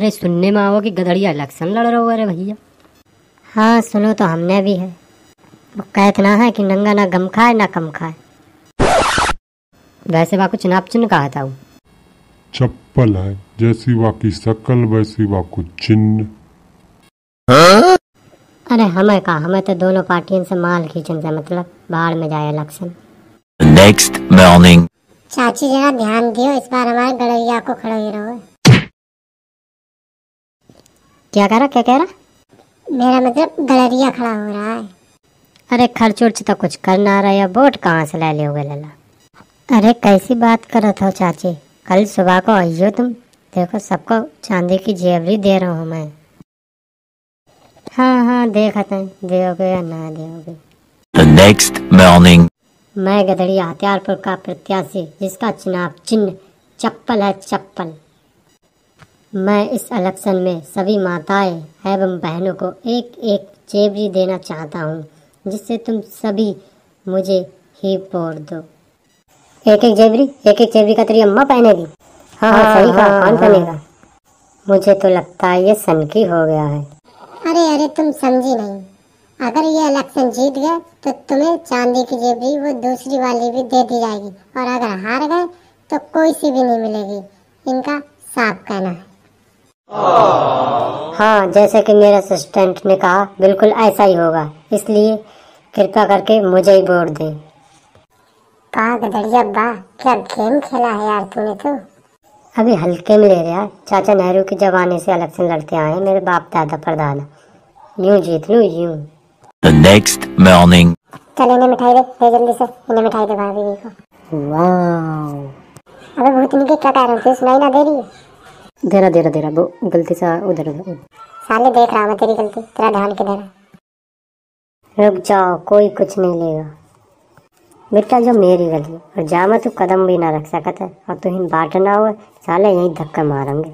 अरे सुनने में आओ कि गदड़िया इलेक्शन लड़ रहा हो अरे भैया। हाँ सुनो तो हमने भी है। वो कह इतना है कि नंगा ना गम खाए ना कम खाए। वैसे वाको चुनाव चिन्ह कहा था वो। चप्पल है जैसी बाकी शकल वैसी बाकू चिन्ह अरे हमें कहा हमें तो दोनों पार्टियों से माल खींचने से मतलब बाहर में जाए इलेक्शन। Next morning. चाची जरा ध्यान दियो इस बार हमारे गड़ैया को खड़े क्या कह रहा क्या कह रहा? मेरा मतलब गड़रिया खड़ा हो रहा है। अरे खर्च उर्च तो कुछ कर ना रहा है वोट कहाँ से ले लोगे लला? अरे कैसी बात कर रहे हो चाची कल सुबह को आइयो तुम। देखो सबको चांदी की जेवरी दे रहा हूँ मैं। हाँ हाँ देखते हैं दोगे या ना दोगे The next morning. मैं गदड़िया हथियारपुर का प्रत्याशी जिसका चुनाव चिन्ह चप्पल है चप्पल। मैं इस इलेक्शन में सभी माताएँ एवं बहनों को एक एक जेबरी देना चाहता हूँ जिससे तुम सभी मुझे ही वोट दो। एक एक जेबरी एक एक जेबरी का तेरी अम्मा पहनेगी? हाँ हाँ सही कहा कौन पहनेगा? मुझे तो लगता है ये सनकी हो गया है। अरे अरे तुम समझी नहीं। अगर ये इलेक्शन जीत गए तो तुम्हें चांदी की जेबरी वो दूसरी वाली भी दे दी जाएगी। और अगर हार गए तो कोई सी भी नहीं मिलेगी। इनका साफ़ कहना है। हाँ जैसे कि मेरे असिस्टेंट ने कहा बिल्कुल ऐसा ही होगा। इसलिए कृपा करके मुझे ही वोट दें। कहा गदड़िया बा क्या गेम खेला है यार तूने तो? अभी हल्के में ले रहा चाचा नेहरू के जमाने से इलेक्शन लड़ते आए हैं मेरे बाप दादा परदादा यूँ जीत लूँ यूँ। The next morning. चल इन्हें मिठाई दे दे जल्दी से। इन्हें मिठाई दे भाभी जी को। वाह अबे भूतनी के क्या कह रहे थे? सुनाई ना दे रही है। दे रहा दे रहा दे रहा वो गलती से उधर उधर साले देख रहा मैं तेरी गलती तेरा ध्यान किधर है? रुक जाओ कोई कुछ नहीं लेगा। बेटा जो मेरी गली और जा मैं तू कदम भी ना रख सकत है और तू हिन बाट ना हुए साले यही धक्का मारेंगे।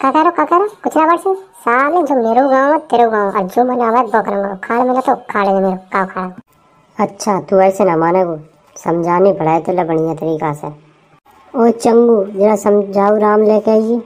का करो का करो कुछ ना बरसे साले जो मेरो गाँव है तेरे गाँव और जो मैंने आवाज़ बक रहा खाड़ मिला तो खाड़े में मेरे का खाड़ा अच्छा तू ऐसे ना माने को। समझानी पड़ा है तेला बढ़िया तरीका से। ओ चंगू जरा समझाओ राम लेके आइए।